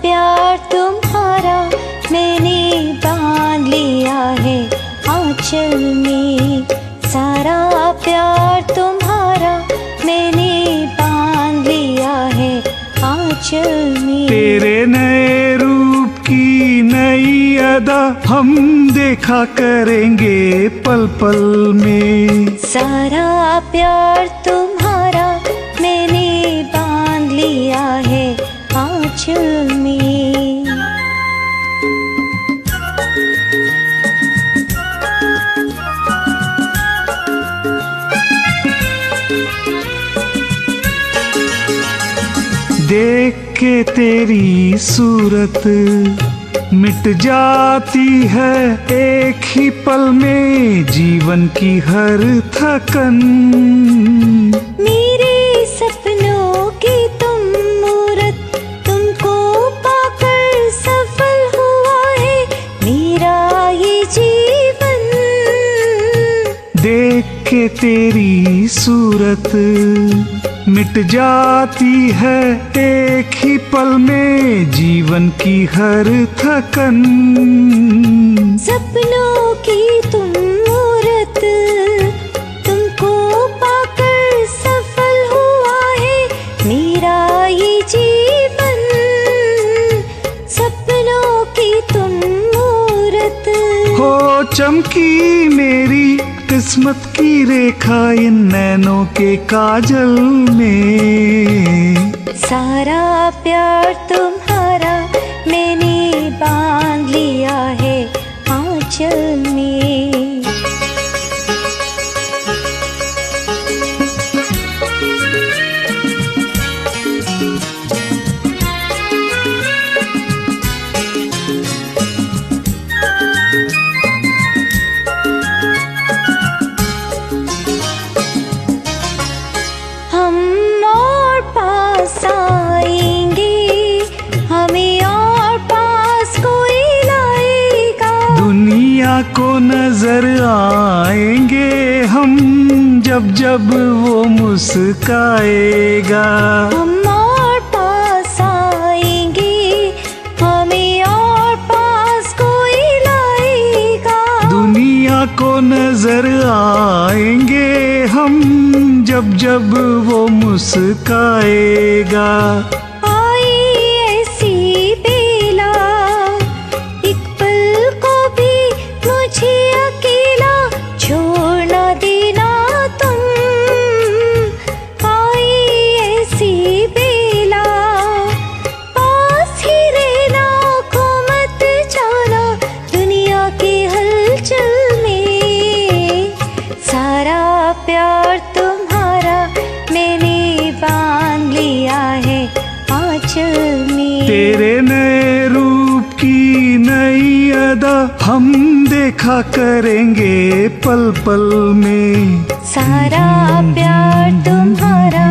प्यार तुम्हारा मैंने बाँध लिया है आंचल में। सारा प्यार तुम्हारा मैंने बाँध लिया है आंचल में। तेरे नए रूप की नई अदा हम देखा करेंगे पल पल में। सारा प्यार देख के तेरी सूरत मिट जाती है। एक ही पल में जीवन की हर थकन। मेरे सपनों की तुम मूरत तुमको पाकर सफल हुआ है मेरा ये जीवन। देख के तेरी सूरत मिट जाती है एक ही पल में जीवन की हर थकन। सपनों की तुम मूरत तुमको पाकर सफल हुआ है मेरा ये जीवन। सपनों की तुम मूरत। हो चमकी मेरी किस्मत की रेखा इन नैनों के काजल में। सारा प्यार तुम्हारा मैंने बाँध लिया है आंचल को नज़र आएँगे हम जब जब वो मुस्काएगा। हम और पास आएँगे हमें और पास कोई लाएगा। दुनिया को नज़र आएँगे हम जब जब वो मुस्काएगा। हम देखा करेंगे पल पल में। सारा प्यार तुम्हारा